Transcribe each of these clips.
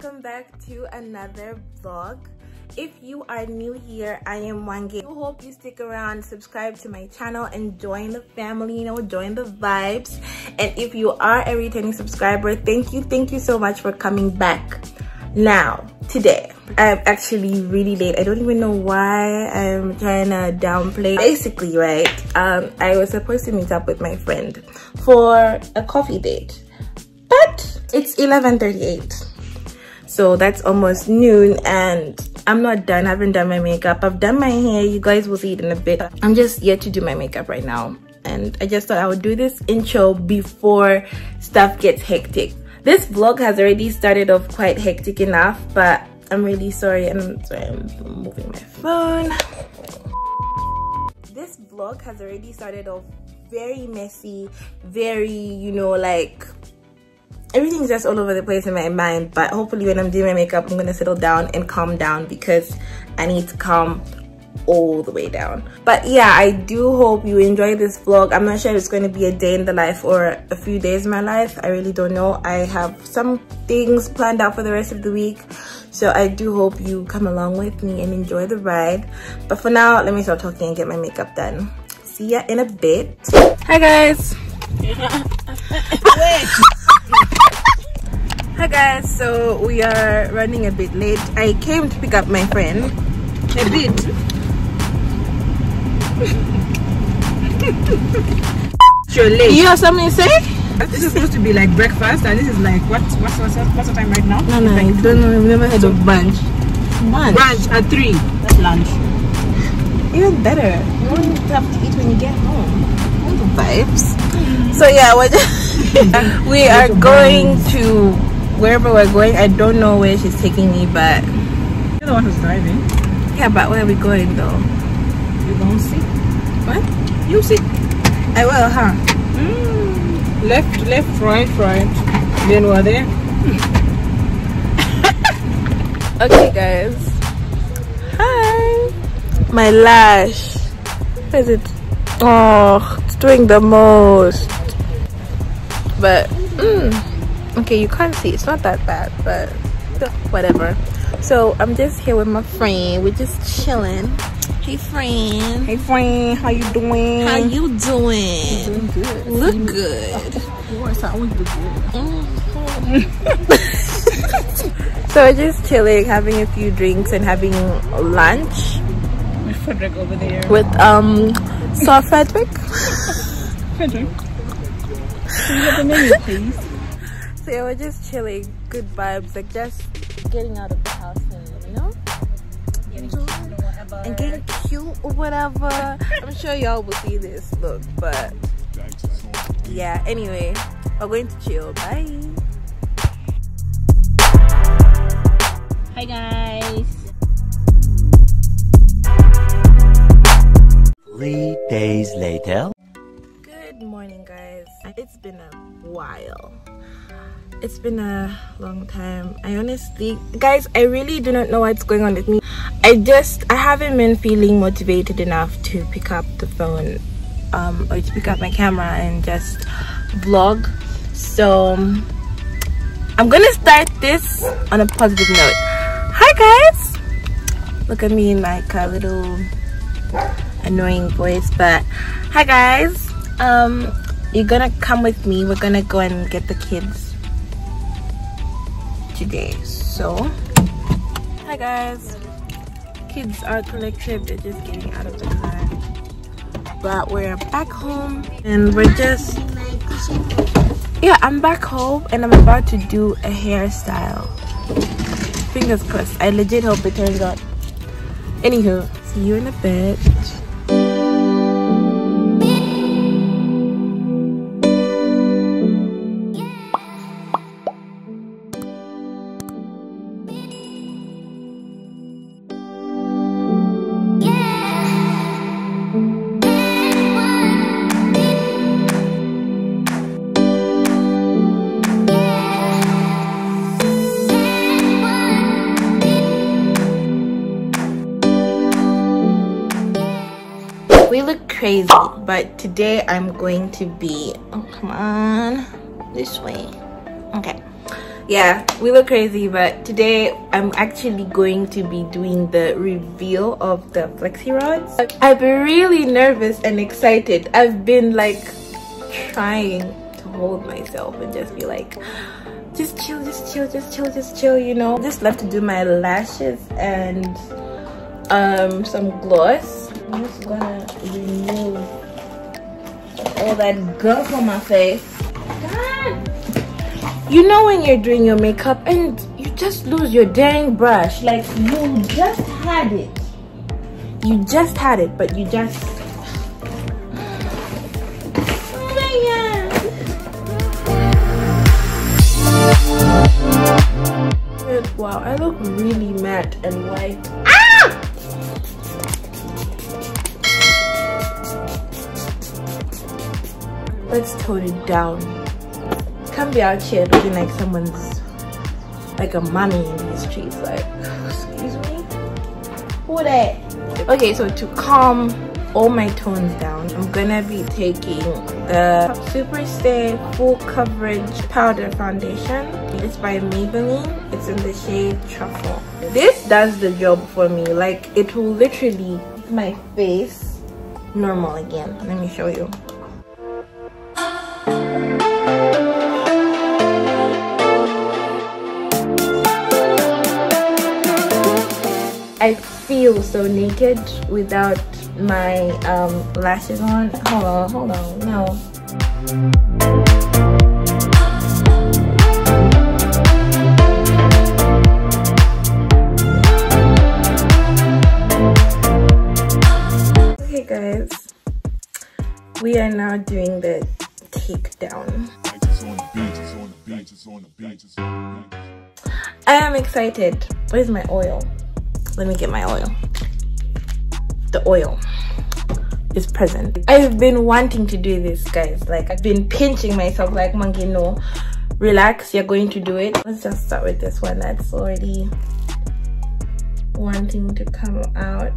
Welcome back to another vlog. If you are new here, I am Mwange. I hope you stick around, subscribe to my channel, and join the family, you know, join the vibes. And if you are a returning subscriber, thank you, thank you so much for coming back. Now, today, I'm actually really late. I don't even know why I'm trying to downplay. Basically, right, um, I was supposed to meet up with my friend for a coffee date. But it's 11.38 so that's almost noon and i'm not done. I haven't done my makeup. I've done my hair. You guys will see it in a bit. I'm just yet to do my makeup right now. And i just thought i would do this intro before stuff gets hectic. This vlog has already started off quite hectic enough but i'm really sorry and i'm sorry i'm moving my phone. This vlog has already started off very messy very you know like everything's just all over the place in my mind but hopefully when i'm doing my makeup i'm gonna settle down and calm down because i need to calm all the way down. But yeah i do hope you enjoy this vlog. I'm not sure if it's going to be a day in the life or a few days in my life. I really don't know. I have some things planned out for the rest of the week. So i do hope you come along with me and enjoy the ride. But for now let me start talking and get my makeup done. See ya in a bit. Hi guys Hi guys, so we are running a bit late. I came to pick up my friend. A bit. You're late. You have something to say? This is supposed to be like breakfast, and this is like what? What's what's what's the time right now? No, no, I don't know. I've never heard of bunch. Bunch? Brunch at three. That's lunch. Even better. You don't have to eat when you get home. All the vibes. So yeah, we're just, we are going to wherever we're going. I don't know where she's taking me, but You're the one who's driving. yeah, but where are we going though? You don't see? What? You see? I will, huh? Mm. Left, left, right, right. Then we're there. Okay, guys. Hi. My lash. Where is it? Oh, it's doing the most. But, mm, okay, you can't see. It's not that bad, but whatever. So, I'm just here with my friend. We're just chilling. Hey, friend. Hey friend, how you doing? How you doing? doing good. Look good. Of course, I always do good. So, we're just chilling, having a few drinks and having lunch. My Frederick over there. with um Sir Frederick. Frederick. Can you get the menu, please? So yeah, we're just chilling, good vibes, like just getting out of the house and you know, and getting cute or whatever. I'm sure y'all will see this look, but yeah. Anyway, we're going to chill. Bye. Hi guys. Three days later. Good morning, guys. It's been a while. It's been a long time. I honestly, guys, I really do not know what's going on with me. I just, I haven't been feeling motivated enough to pick up the phone um, or to pick up my camera and just vlog. So, I'm gonna start this on a positive note. Hi, guys. Look at me in like a little annoying voice but hi guys um you're gonna come with me we're gonna go and get the kids today so hi guys. Kids are collected they're just getting out of the car. But we're back home and we're just yeah i'm back home and i'm about to do a hairstyle. Fingers crossed. I legit hope it turns out. Anywho see you in a bit crazy but today i'm going to be oh come on this way. Okay. Yeah we look crazy but today i'm actually going to be doing the reveal of the flexi rods. I've been really nervous and excited. I've been like trying to hold myself and just be like just chill just chill just chill just chill you know? Just left to do my lashes and um some gloss. I'm just gonna all that gunk on my face God. you know when you're doing your makeup and you just lose your dang brush like you just had it you just had it but you just Wow, I look really matte and white. Let's tone it down. Can't be out here looking like someone's like a mommy in the streets. Like, excuse me? Who that? Okay, so to calm all my tones down, I'm gonna be taking the Superstay Full Coverage Powder Foundation. It's by Maybelline. It's in the shade Truffle. This does the job for me. Like, it will literally my face normal again. Let me show you. Feel so naked without my um, lashes on. Hold on, hold on, no. Okay guys, we are now doing the takedown. I am excited. Where's my oil? Let me get my oil. The oil is present. I've been wanting to do this, guys. Like, I've been pinching myself like, monkey, no. Relax, you're going to do it. Let's just start with this one that's already wanting to come out.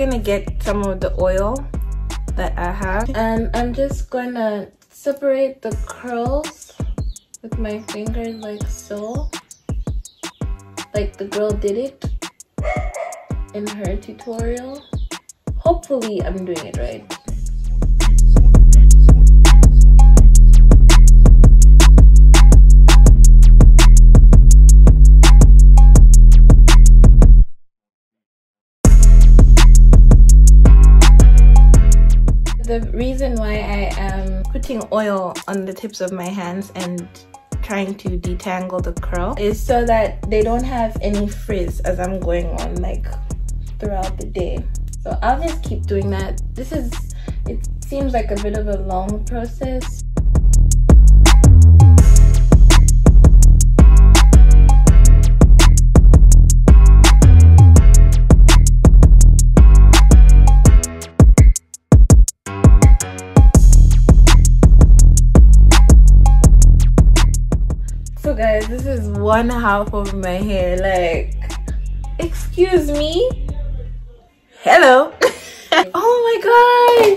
Gonna get some of the oil that I have. And I'm just gonna separate the curls with my fingers like so. Like the girl did it in her tutorial. Hopefully I'm doing it right the reason why I am putting oil on the tips of my hands and trying to detangle the curl is so that they don't have any frizz as I'm going on like throughout the day. So I'll just keep doing that. This is, it seems like a bit of a long process. One half of my hair. Like, excuse me? Hello? oh my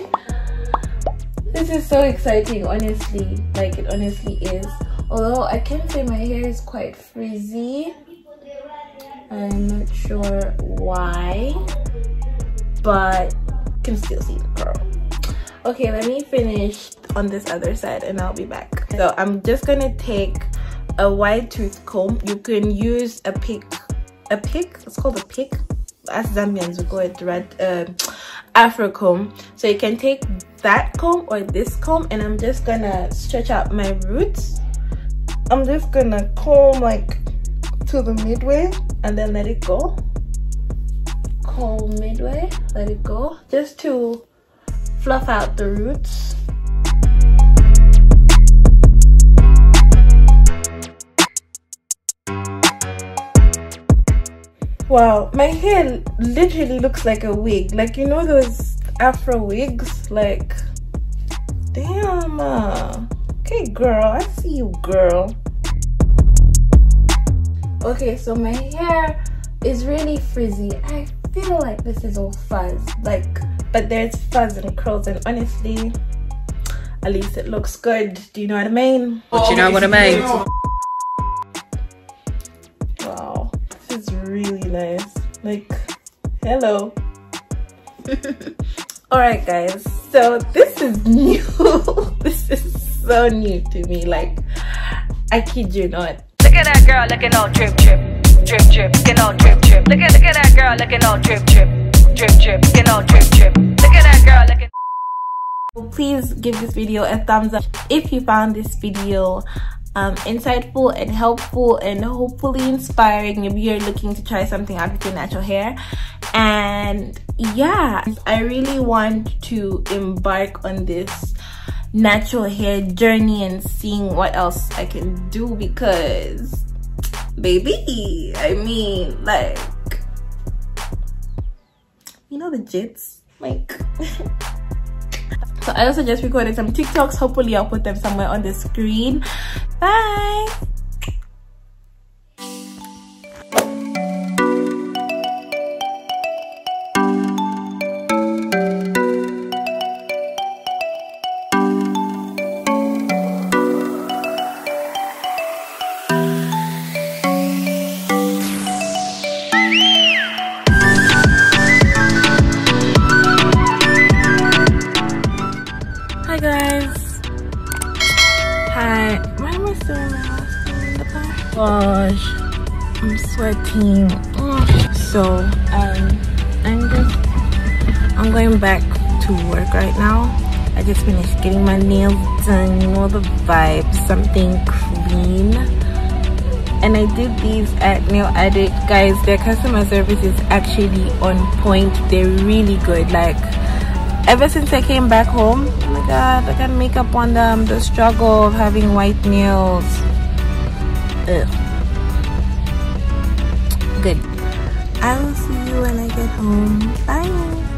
god! This is so exciting, honestly. Like, it honestly is. Although, I can say my hair is quite frizzy. I'm not sure why. But, can still see the curl. Okay, let me finish on this other side and I'll be back. So, I'm just gonna take a wide tooth comb. You can use a pick a pick? It's called a pick? As zambians we call it red uh, afro comb. So you can take that comb or this comb and i'm just gonna stretch out my roots. I'm just gonna comb like to the midway and then let it go. Comb midway let it go just to fluff out the roots wow my hair literally looks like a wig. Like you know those afro wigs? Like damn uh, okay girl i see you girl. Okay so my hair is really frizzy. I feel like this is all fuzz like but there's fuzz and curls and honestly at least it looks good. Do you know what i mean? But you know what I mean? Hello all right guys so this is new this is so new to me like i kid you not Look at that girl looking all drip drip, drip drip, looking all drip drip. Look at look at that girl looking all drip drip, drip drip, looking all drip drip. Look at that girl looking. please give this video a thumbs up if you found this video um, insightful and helpful and hopefully inspiring maybe you're looking to try something out with your natural hair. And yeah i really want to embark on this natural hair journey and seeing what else i can do because baby i mean like you know the jits like So I also just recorded some TikToks. Hopefully I'll put them somewhere on the screen. Bye. Gosh, I'm sweating. Ugh. So um, I'm just I'm going back to work right now. I just finished getting my nails done. You know the vibe, something clean. And I did these at Nail Addict, guys. Their customer service is actually on point. They're really good. Like ever since I came back home, oh my god, I got makeup on them. The struggle of having white nails. Ugh. Good. I will see you when I get home. Bye.